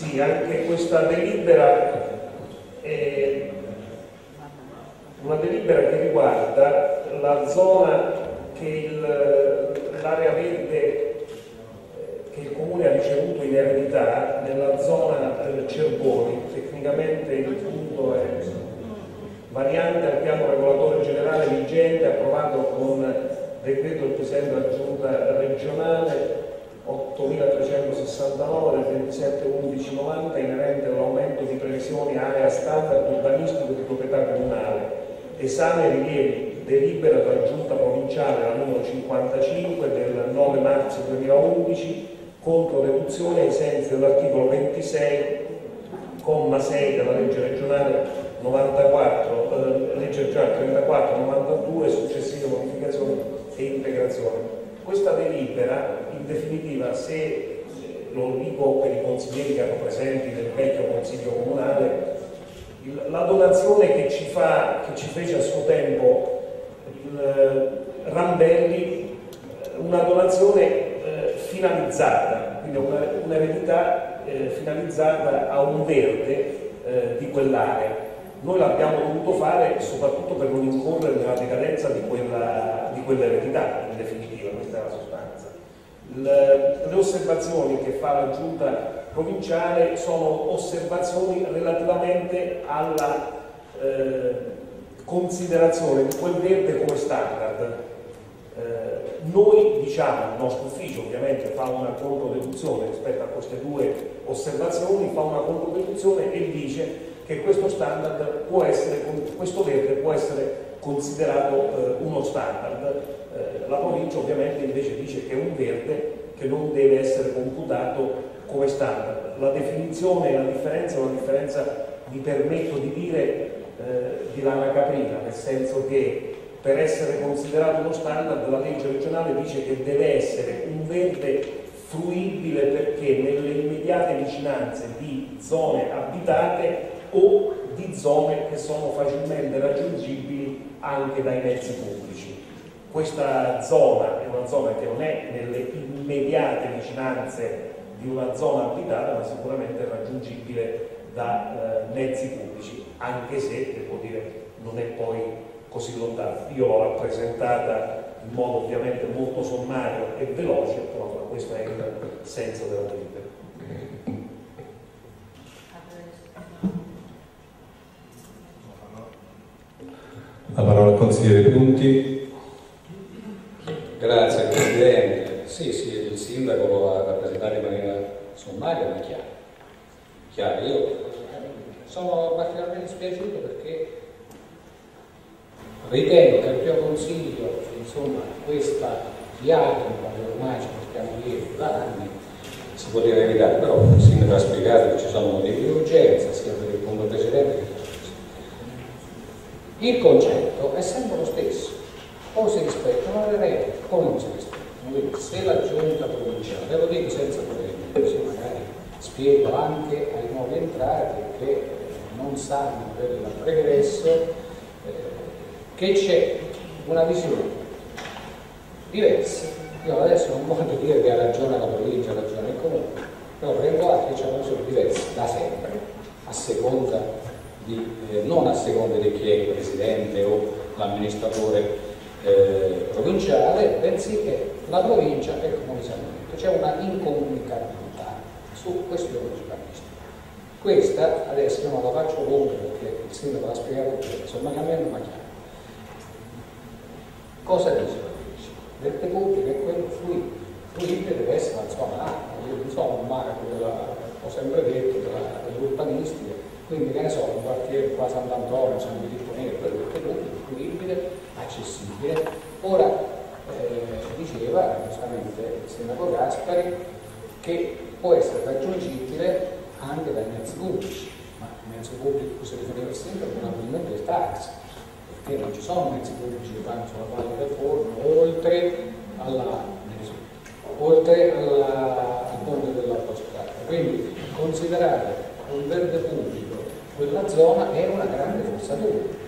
Sì, anche questa delibera è una delibera che riguarda la zona che l'area verde che il Comune ha ricevuto in eredità nella zona Cerboni, tecnicamente il punto è variante al piano regolatore generale vigente approvato con decreto del Presidente della Giunta regionale 8369 del 27.11.90 inerente all'aumento di previsioni area standard urbanistico di proprietà comunale, esame e rilievi delibera della Giunta provinciale la numero 55 del 9 marzo 2011 contro deduzione ai sensi dell'articolo 26 comma 6 della legge regionale 94, eh, legge regionale 34 92 successive modificazioni e integrazioni. Questa delibera in definitiva se lo dico per i consiglieri che hanno presenti nel vecchio consiglio comunale la donazione che ci, fa, che ci fece a suo tempo eh, Rambelli una donazione finalizzata, quindi un'eredità eh, finalizzata a un verde eh, di quell'area. Noi l'abbiamo dovuto fare soprattutto per non incorrere nella decadenza di, quella, di quell'eredità, in definitiva, questa è la sostanza. Le, osservazioni che fa la giunta provinciale sono osservazioni relativamente alla eh, considerazione di quel verde come standard. Eh, noi diciamo, il nostro ufficio ovviamente fa una controdeduzione rispetto a queste due osservazioni, fa una controdeduzione e dice che questo standard può essere, questo verde può essere considerato eh, uno standard. Eh, la provincia ovviamente invece dice che è un verde che non deve essere computato come standard. La definizione e la differenza è una differenza, mi permetto di dire, eh, di lana caprina, nel senso che per essere considerato uno standard la legge regionale dice che deve essere un verde fruibile perché nelle immediate vicinanze di zone abitate o di zone che sono facilmente raggiungibili anche dai mezzi pubblici. Questa zona è una zona che non è nelle immediate vicinanze di una zona abitata ma sicuramente raggiungibile da eh, mezzi pubblici, anche se, devo dire, non è poi così lontana. Io l'ho rappresentata in modo ovviamente molto sommario e veloce, però questo è il senso della delibera. La parola al consigliere Punti. Grazie Presidente. Sì, sì, il sindaco lo ha rappresentato in maniera sommaria ma chiara. Chiaro, io sono particolarmente spiaciuto perché Ritengo che al primo consiglio, insomma, questa diagnosi che ormai ci portiamo dietro da anni, si poteva evitare, però il sindaco ha spiegato che ci sono motivi di urgenza, sia per il punto precedente che per questo. Il concetto è sempre lo stesso, o si rispettano le regole o non si rispettano. Quindi se la giunta provinciale, lo dico senza polemica, così magari spiego anche ai nuovi entrati che non sanno del pregresso, che c'è una visione diversa. Io adesso non voglio dire che ha ragione la provincia, ha ragione il comune, però prendo atto che c'è una visione diversa da sempre, a seconda di, eh, non a seconda di chi è il presidente o l'amministratore eh, provinciale, bensì che la provincia e il comune si hanno detto. C'è una incomunicabilità su questioni urbanistiche. Questa adesso non la faccio lunga perché il sindaco l'ha spiegato, cambiando ma chiaro. Cosa dice la legge? Dette pubbliche è quello fluibile. Fluibile deve essere la zona A, io non sono un mago, ho sempre detto, dell'urbanistica, quindi che ne so, un quartiere qua Sant'Antonio, San Filippo Nero, accessibile. Ora eh, diceva giustamente il sindaco Gaspari che può essere raggiungibile anche dai mezzi pubblici, ma il mezzo pubblico cui si riferiva il sindaco probabilmente il taxi che non ci sono mezzi pubblici che vanno sulla valle del forno, oltre, alla, oltre alla, al ponte dell'autostrada. Quindi considerare un verde pubblico quella zona è una grande forzatura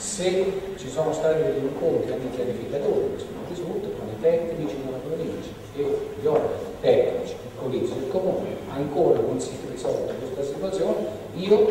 se ci sono stati degli incontri anche i pianificatori, che sono risultato con i tecnici della provincia e gli organi tecnici, il collegio del comune, ancora non si è risolta questa situazione, io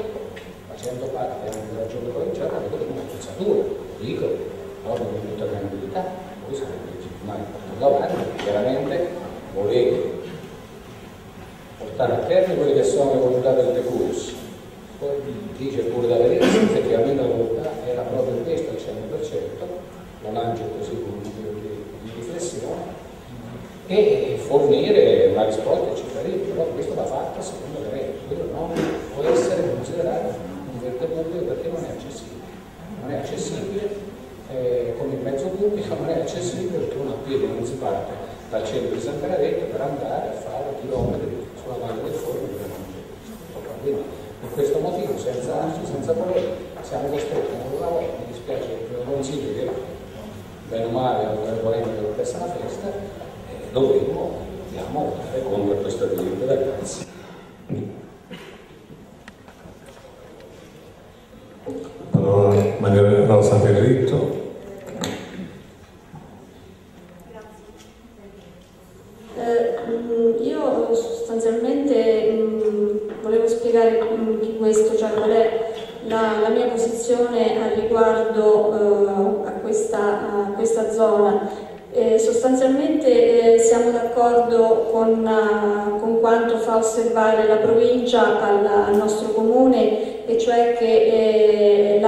una risposta ai cittadini, però questo va fatto secondo le regole, quello non può essere considerato un verde pubblico perché non è accessibile, non è accessibile eh, con il mezzo pubblico, non è accessibile perché uno a piedi non si parte dal centro di San Benedetto per andare a fare chilometri sulla valle del Forno di Quindi per questo motivo, senza anzi, senza volere, siamo costretti a un lavoro, mi dispiace il Consiglio che bene o male volendo che questa è una festa, eh, dovremmo contro questa delibera. Grazie. Parola Maria Rosa Federico. Eh, io sostanzialmente mh, volevo spiegare mh, questo, cioè qual è la, la mia posizione a riguardo uh, a, questa, a, questa, zona. Eh, sostanzialmente eh, siamo d'accordo con, uh, con, quanto fa osservare la provincia al, al nostro comune e cioè che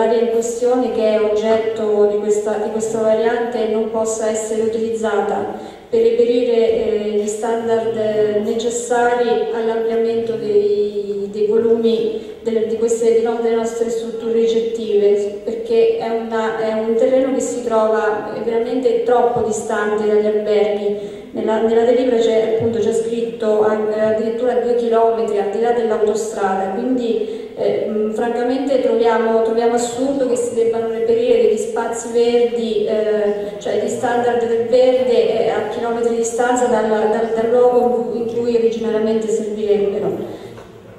eh, l'area in questione che è oggetto di questa, di questa variante non possa essere utilizzata per reperire eh, gli standard necessari all'ampliamento dei, dei, volumi delle, di queste, delle nostre strutture ricettive, perché è, una, è, un terreno che si trova veramente troppo distante dagli alberghi. Nella, nella delibera c'è scritto addirittura due chilometri al di là dell'autostrada, quindi eh, francamente troviamo, troviamo, assurdo che si debbano reperire degli spazi verdi, eh, cioè di standard del verde eh, a chilometri di distanza dal, dal, dal luogo in cui originariamente servirebbero.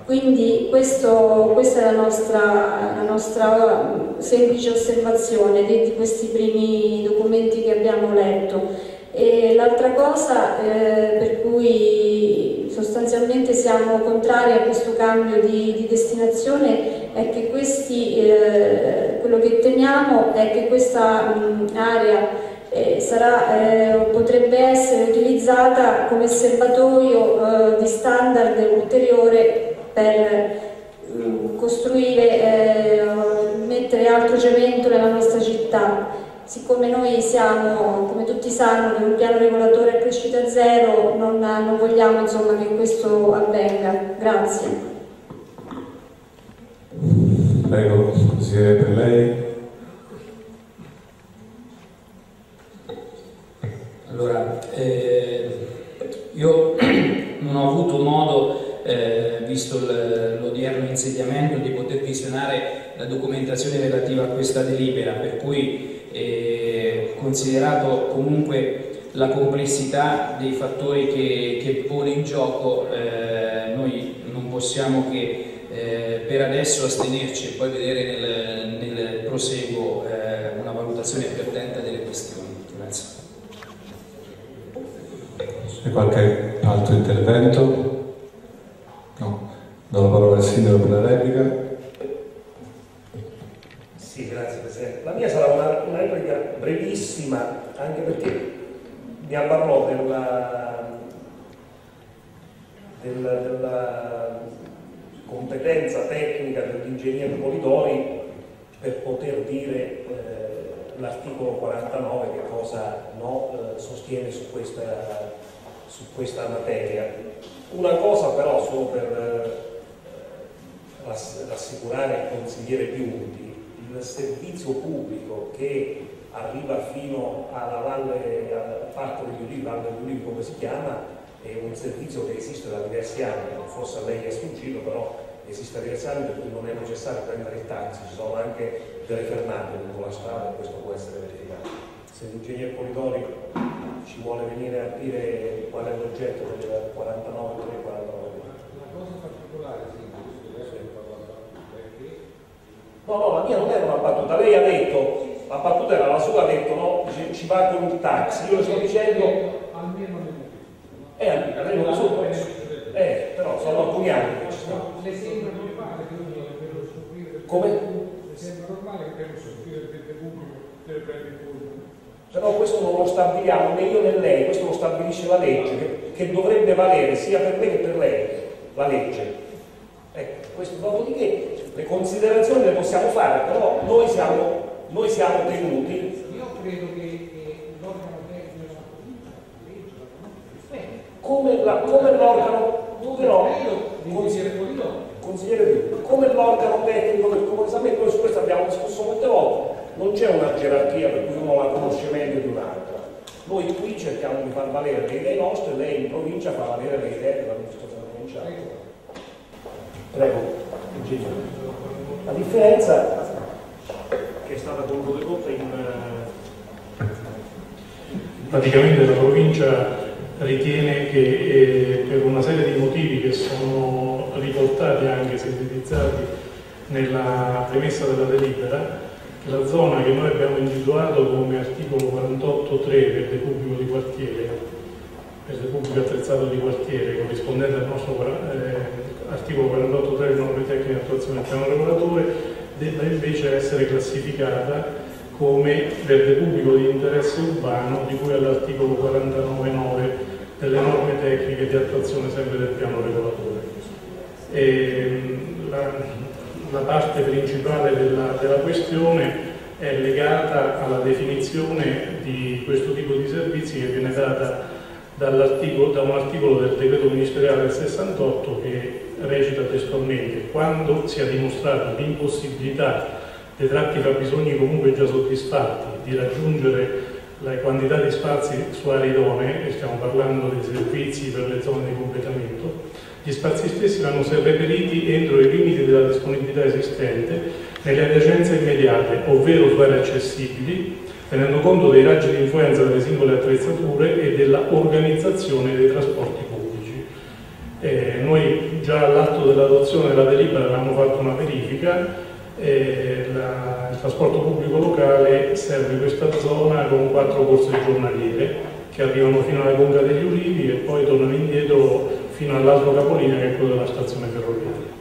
Quindi questo, questa è la nostra, la nostra semplice osservazione di, di, questi primi documenti che abbiamo letto. L'altra cosa eh, per cui sostanzialmente siamo contrari a questo cambio di, di destinazione è che questi, eh, quello che temiamo è che questa mh, area eh, sarà, eh, potrebbe essere utilizzata come serbatoio eh, di standard ulteriore per mh, costruire, mettere altro cemento nella nostra città siccome noi siamo, come tutti sanno, per un piano regolatore a crescita zero, non, non vogliamo insomma, che questo avvenga. Grazie. Prego, consigliere per lei. Allora, eh, io non ho avuto modo, eh, visto l'odierno insediamento, di poter visionare la documentazione relativa a questa delibera, per cui considerato comunque la complessità dei fattori che, che pone in gioco, eh, noi non possiamo che eh, per adesso astenerci e poi vedere nel, nel proseguo eh, una valutazione più attenta delle questioni. Grazie. C'è qualche altro intervento? No. Do la parola al sindaco per la replica. Sì, grazie Presidente. La mia sarà una, una replica brevissima, anche perché mi parlò della, della, della competenza tecnica dell'ingegnere Polidori per poter dire eh, l'articolo 49 che cosa no, eh, sostiene su questa, su questa, materia. Una cosa però solo per eh, rassicurare il consigliere Biunti, servizio pubblico che arriva fino alla valle, al parco degli ulivi, valle degli ulivi come si chiama, è un servizio che esiste da diversi anni, forse a lei è sfuggito, però esiste da diversi anni per cui non è necessario prendere il taxi, ci sono anche delle fermate lungo la strada e questo può essere verificato. Se l'ingegnere Polidori ci vuole venire a dire qual è l'oggetto del 49 349 Una cosa particolare, sì, No, no, la mia non era una battuta, lei ha detto, la battuta era la sua, ha detto no, ci va con il taxi, io le sto dicendo... Almeno Eh, almeno lo so, eh, però sono alcuni anni che ci stanno. Le sembra normale che uno per soffrire Come? Le sembra normale che per soffrire per pubblico deve prendere il pullman. Però questo non lo stabiliamo né io né lei, questo lo stabilisce la legge, che, che dovrebbe valere sia per me che per lei, la legge. Ecco, questo dopodiché le considerazioni le possiamo fare, però noi siamo, noi siamo tenuti. Io credo che, l'organo tecnico della la Come, la, come l'organo, però, consigliere consigliere come l'organo tecnico del comune esame, noi su questo abbiamo discusso molte volte, non c'è una gerarchia per cui uno la conosce meglio di un'altra. Noi qui cerchiamo di far valere le idee nostre, lei in provincia fa valere le idee dell'amministrazione provinciale. Prego. La differenza che è stata comunque dedotta in, eh, Praticamente la provincia ritiene che eh, per una serie di motivi che sono riportati anche sintetizzati nella premessa della delibera, la zona che noi abbiamo individuato come articolo 48.3 verde pubblico di quartiere, verde pubblico attrezzato di quartiere, corrispondente al nostro eh, articolo 48.3 norme tecniche di attuazione del piano regolatore, debba invece essere classificata come verde pubblico di interesse urbano di cui all'articolo 49.9 delle norme tecniche di attuazione sempre del piano regolatore. E, la, la, parte principale della, della questione è legata alla definizione di questo tipo di servizi che viene data da un articolo del decreto ministeriale del 68 che recita testualmente quando si è dimostrata l'impossibilità dei tratti fabbisogni comunque già soddisfatti di raggiungere la quantità di spazi su aree idonee, e stiamo parlando dei servizi per le zone di completamento, gli spazi stessi vanno reperiti entro i limiti della disponibilità esistente nelle adiacenze immediate, ovvero su aree accessibili, tenendo conto dei raggi di influenza delle singole attrezzature e della organizzazione dei trasporti pubblici. Eh, noi già all'atto dell'adozione della delibera avevamo fatto una verifica eh, la, il trasporto pubblico locale serve questa zona con quattro corse giornaliere che arrivano fino alla Conca degli Ulivi e poi tornano indietro fino all'altro capolinea che è quello della stazione ferroviaria.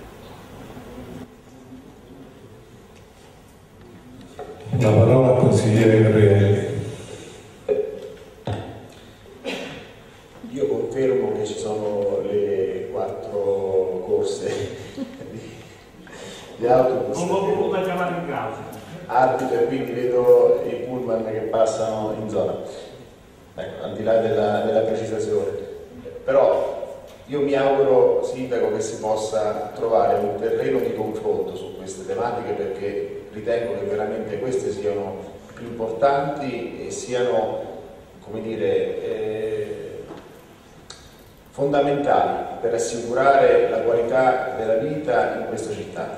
La parola consigliere Gabriele. Io confermo che ci sono le quattro corse di autobus. Non l'ho voluta chiamare in causa. Arbitro e quindi vedo i pullman che passano in zona. Ecco, al di là della, della precisazione. Però io mi auguro, Sindaco, che si possa trovare un terreno di confronto su queste tematiche perché ritengo che veramente queste siano importanti e siano, come dire, eh, fondamentali per assicurare la qualità della vita in questa città.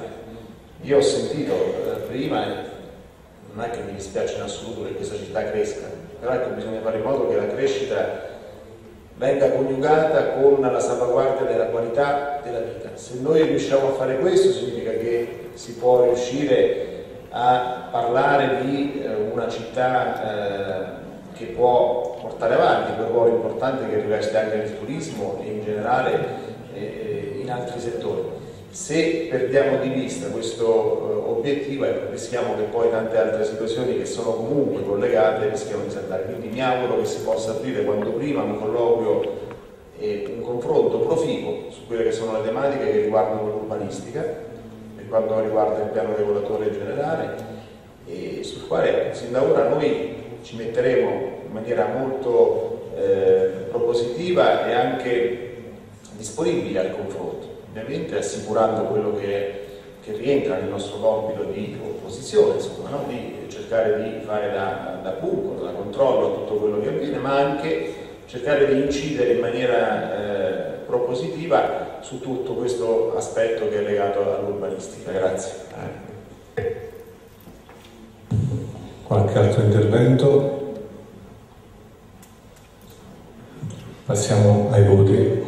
Io ho sentito eh, prima, non è che mi dispiace in assoluto che questa città cresca, però ecco, bisogna fare in modo che la crescita venga coniugata con la salvaguardia della qualità della vita. Se noi riusciamo a fare questo significa che si può riuscire a parlare di eh, una città eh, che può portare avanti quel ruolo importante che riveste anche nel turismo e in generale eh, in altri settori. Se perdiamo di vista questo obiettivo, ecco, rischiamo che poi tante altre situazioni che sono comunque collegate rischiamo di saltare. Quindi mi auguro che si possa aprire quanto prima un colloquio e un confronto proficuo su quelle che sono le tematiche che riguardano l'urbanistica, per quanto riguarda il piano regolatore generale, e sul quale sin da ora noi ci metteremo in maniera molto eh, propositiva e anche disponibile al confronto ovviamente assicurando quello che, che, rientra nel nostro compito di opposizione, insomma, no? di cercare di fare da, da punto, da controllo a tutto quello che avviene, ma anche cercare di incidere in maniera eh, propositiva su tutto questo aspetto che è legato all'urbanistica. Grazie qualche altro intervento. Passiamo ai voti.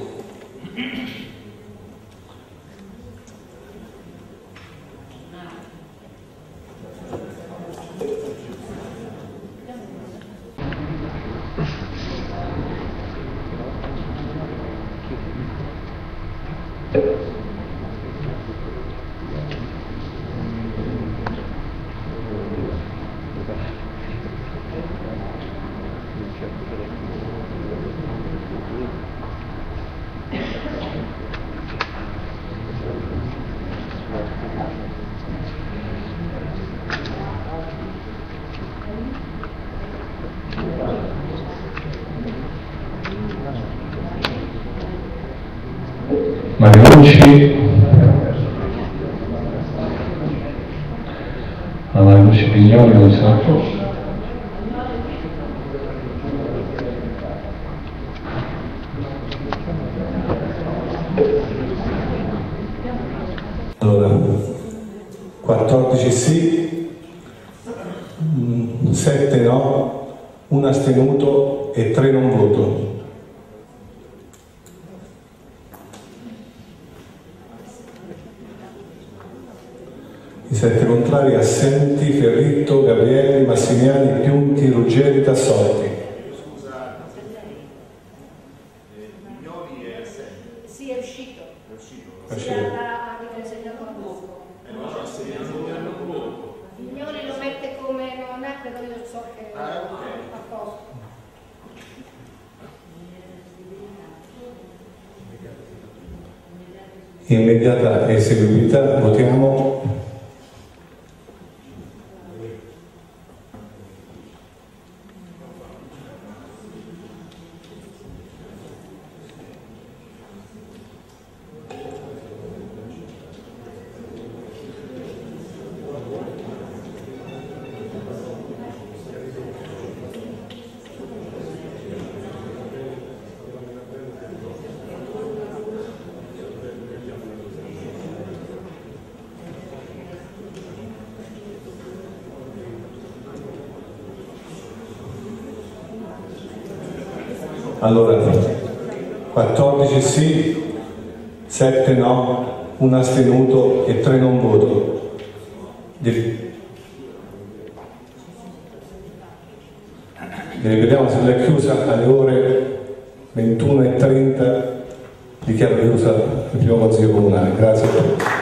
Thank la Mariucci Pignoli non se la può. Allora, 14 sì, 7 no, 1 astenuto e 3 non voto. Contrari assenti, Ferritto, Gabrielli, Massimiani, Piunti, Ruggeri, Tassotti. Sì, è uscito. È Sì, uscito. ha ripresentato a poco. Vignoli lo mette come non è, però io so che a posto. Immediata eseguibilità, votiamo. Allora, 14 sì, 7 no, 1 astenuto e 3 non voto. Ripetiamo se è chiusa alle ore 21.30, dichiaro chiusa il primo consiglio comunale. Grazie.